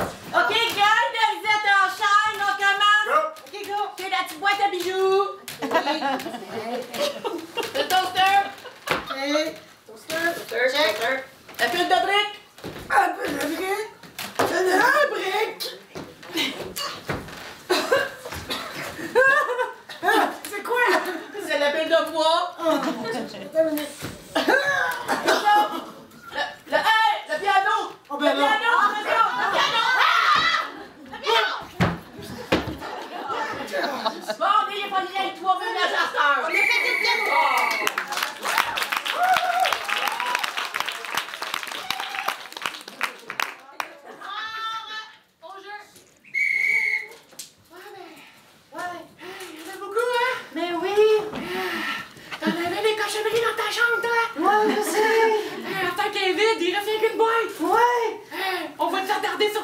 OK, girl, de visite en chaîne, on commence. OK, go. OK, la petite boîte à bijoux. Le toaster. OK. Toaster. Toaster, Check. toaster. La pile de briques. Un peu de brique. C'est de la brique. Ah, C'est quoi? C'est la pile de bois. Oh, mon Dieu. Minute. Le, le, hey, le piano. Oh, Le ben piano, le piano, je sais. Hey, la tête est vide, il reste rien qu'une boîte. Ouais. Hey, on va te retarder sur